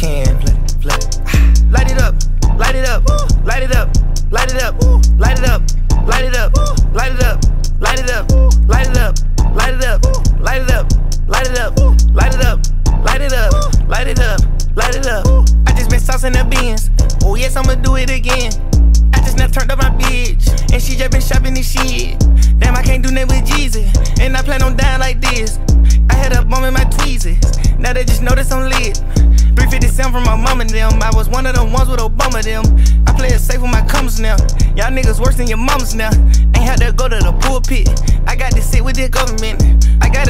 can? Light it up, light it up, light it up, light it up, light it up, light it up, light it up, light it up, light it up, light it up, light it up, light it up, light it up, light it up, light it up, light it up. I just been saucing the beans. Oh yes, I'ma do it again. I just now turned up my bitch, and she just been shopping this shit. Damn, I can't do nothing with Jesus, and I plan on dying like this. Had a bomb in my tweezers, now they just notice I'm lit. 357 from my mom and them. I was one of them ones with Obama them. I play it safe with my commas now. Y'all niggas worse than your mamas now. Ain't had to go to the pulpit. I got to sit with the government.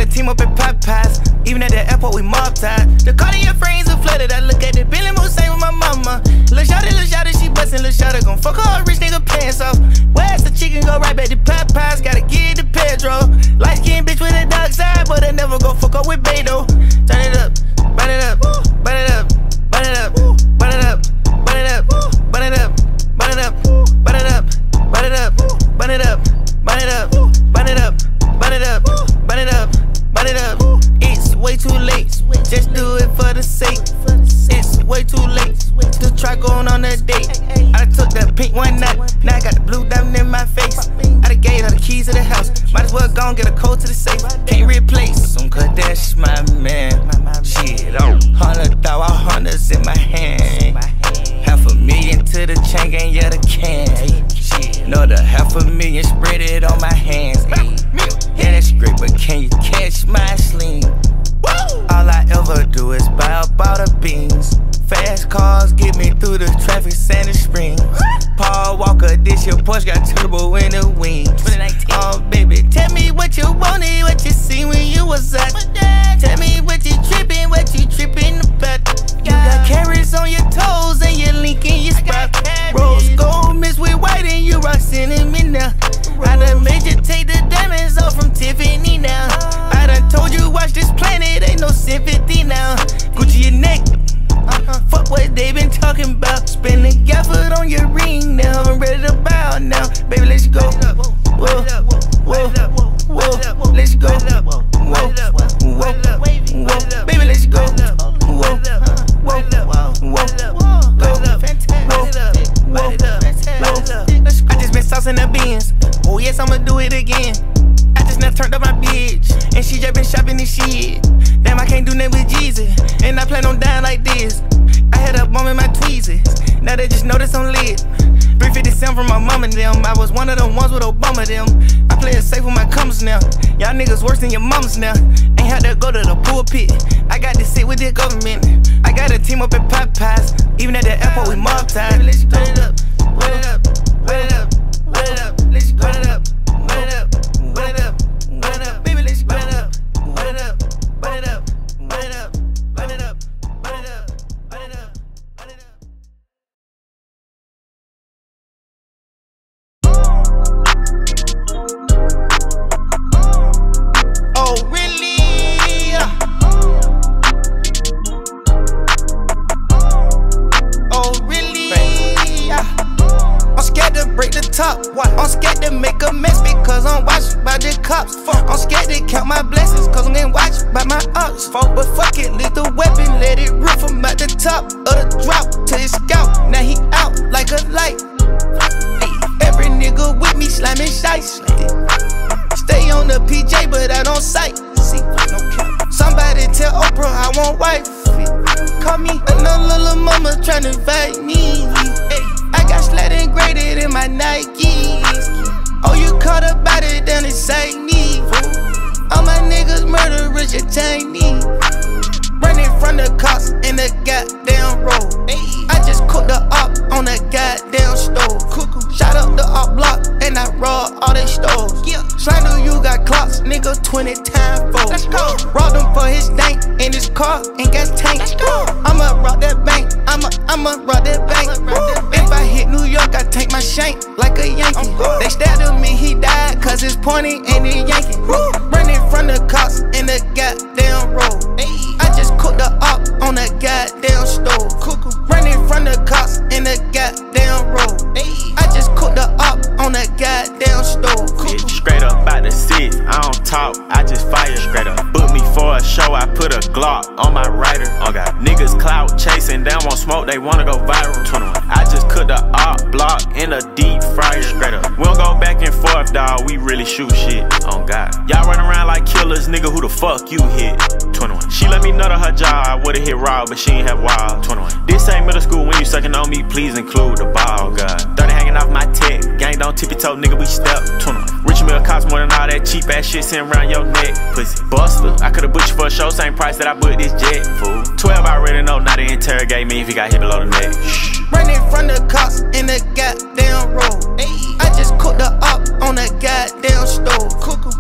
A team up at Popeyes. Even at the airport, we mob tied. The Cartier frames are flooded. I look at the Billy Moussain with my mama. Lil' shawty, lil' shawty, she bustin', lil' shawty gon' fuck her rich nigga pants off. Where's the chicken go right back to Popeyes? Gotta get the Pedro. Light skin bitch with a dark side, but I never go fuck up with Beto. Turn it up, on a date. I took that pink one night, now I got the blue diamond in my face. I done gave her the keys to the house. Might as well go and get a code to the safe. Can't replace cause that's my man. Shit, oh, hundred thousand hundreds in my hand. Half a million to the chain gang, yeah, the can. Shit, another half a million, spread talking about. Spin the effort on your ring now. I'm ready to bow now. Baby, let's go. Whoa, whoa, whoa, let's go. Whoa, whoa, whoa, baby, let's go. Whoa, whoa, whoa, go. Whoa, whoa. I just been saucing the beans. Oh yes, I'ma do it again. I just now turned up my bitch, and she just been shopping this shit. Damn, I can't do nothing with Jesus, and I plan on dying like this. Had a bomb in my tweezers, now they just notice I'm lit. 357 from my mom and them. I was one of them ones with Obama them. I play it safe with my commas now. Y'all niggas worse than your mamas now. Ain't had to go to the pulpit. I got to sit with the government. I got a team up at Popeyes. Even at the airport, we mob. Let's go. it up, run it up, run it up, the. I'm scared to make a mess because I'm watched by the cops. Fuck, I'm scared to count my blessings because I'm getting watched by my ops. Fuck, but fuck it, leave the weapon, let it rip from at the top of the drop to his scalp. Now he out like a light. Every nigga with me slamming shice. Stay on the PJ, but I don't sight. Somebody tell Oprah I want wife. Call me another little mama tryna fight me. Got slatted graded in my Nikes. Oh, you caught about it, then it's like me. All my niggas murderers, you Chinese. Running from the cops in the goddamn road. I just cooked the op on the goddamn stove. Shot up the op block and I raw all they stoves. Slander, you got clocks, nigga, 20 times. Let's. Robbed him for his dank in his car and got tank. I'ma rock on my rider. Oh God. Niggas clout chasing, down on smoke, they wanna go viral. 21. I just cooked the op block in a deep fryer. Straight up. We don't go back and forth, dawg. We really shoot shit. On oh God. Y'all run around like killers, nigga. Who the fuck you hit? 21. She let me nut her jaw. I would've hit raw, but she ain't have wild. 21. This ain't middle school when you sucking on me. Please include the ball, God. 30 hanging off my tech. Gang don't tippy toe, nigga. We step. 21. Rich meal cost more than all that cheap ass shit sitting around your neck. Pussy buster. I could've butchered for a show, same price that I booked this jet. Fool. 12 I already know, not to interrogate me if he got hit below the neck. Running from the cops in the goddamn road. I just cooked the op on the goddamn stove.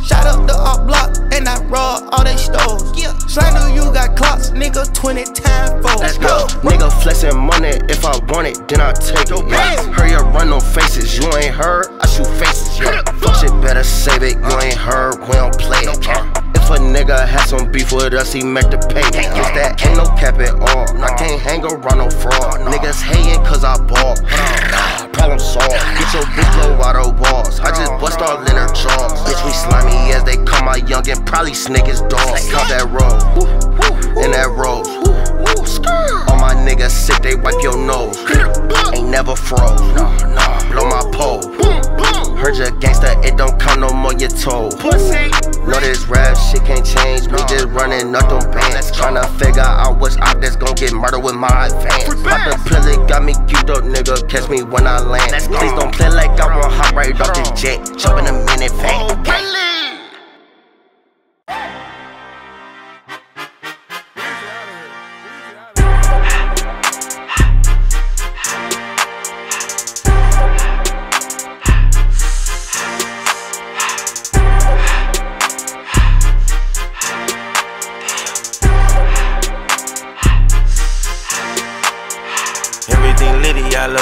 Shot up the op block and I raw all they stoves. Yeah. Slander, you got clocks, nigga, 20 times fold. Let's go. Nigga flexing money, if I want it, then I take it. Yeah. Hurry up, run no faces, you ain't heard, I shoot faces. Yeah. Fuck shit, better save it, you ain't heard, we don't play it. Uh. If a nigga had some beef with us, he meant to pay. Cause that ain't no cap at all. I can't hang around no fraud. Niggas hating cause I ball. Problem solved. Get your bitch low out of walls. I just bust all in her jaws. Bitch, we slimy as they call my youngin'. Probably snake his dogs. Count that roll. In that rose. All my niggas sick, they wipe your nose. Ain't never froze. Blow my pole. You gangsta, it don't count no more, you told. Pussy. Know this rap shit can't change me, just running up them bands. Tryna figure out which op that's gon' get murdered with my advance. Pop the pill, it got me cute up, nigga. Catch me when I land. Please don't play like I want hop right off this jet. Jump in a minute, van.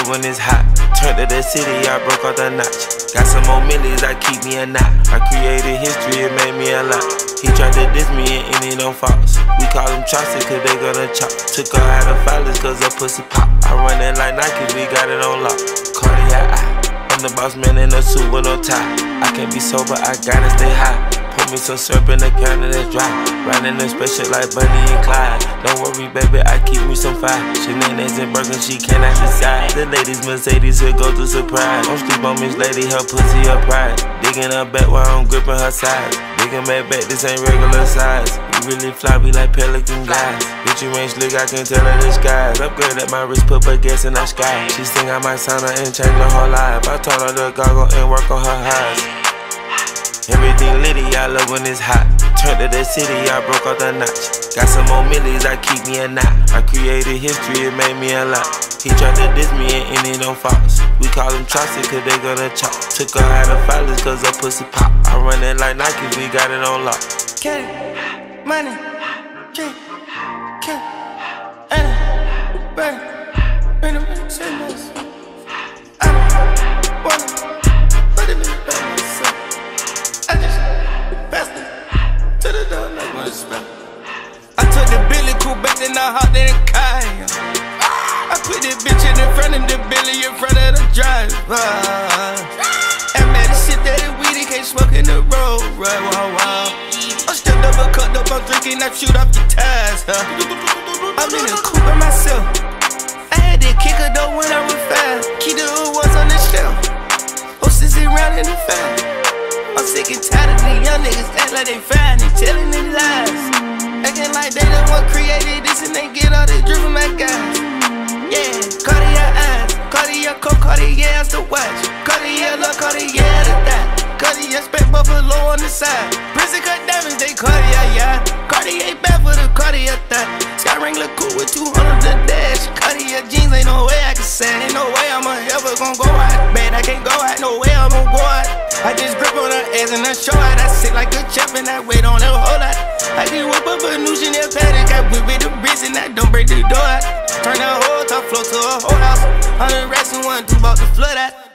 When it's hot. Turned to the city, I broke off the notch. Got some more millies, I keep me a knot. I created history, it made me a lot. He tried to diss me and any don't false. We call them Chaucer, cause they gonna chop. Took her out of filers, cause her pussy pop. I run it like Nike, we got it on lock. Cardiac. I'm the boss man in a suit with no tie. I can't be sober, I gotta stay high. Put me some syrup in the can and it's dry. Riding a spaceship like Bonnie and Clyde. Don't worry, baby, I keep me some fire. Shenanigans and burgers, she cannot decide. The ladies, Mercedes, will go to surprise. Don't sleep on Miss Lady, her pussy, her pride. Digging her back while I'm gripping her sides. Digging back back, this ain't regular size. You really fly, be like pelican guys. Bitch, you ain't slick, I can tell her the skies. Upgrade at my wrist, put her gas in the sky. She think I might sign her and change her whole life. I told her to goggle and work on her highs. Everything litty, I love when it's hot. Turned to the city, I broke off the notch. Got some more millies, I keep me a knot. I created history, it made me a lot. He tried to diss me and it don't false. We call him Chaucer, cause they gonna chop. Took her out of filers, cause her pussy pop. I run it like Nike, we got it on lock. Get money, get, get, and, burn, I'm drinking, I shoot off your tires, huh? I'm in the coupe by myself. I had to kick her though when I was fast. Keep the was on the shelf. Hostess around in the fast. I'm sick and tired of these young niggas act like they fine and telling their lies. Acting like they the one created this and they get all this drip from my guys. Yeah, Cartier eyes, Cartier coat, Cartier has the watch, Cartier look, Cartier the thigh. Cartier spec buffalo on the side. Prison cut diamonds, they Cartier, yeah. Cartier bad for the Cartier thigh. Sky Wrangler cool with 200 the dash. Cartier jeans, ain't no way I can say. Ain't no way I'm ever gonna go out. Man, I can't go out, no way I'm gonna go out. I just grip on her ass and I show out. I sit like a champ and I wait on her whole lot. I just whip up a new Chanel paddock. I whip with the bricks and I don't break the door out. Turn that whole top floor to a whole house. Hundred racks and one, two bought the flood out.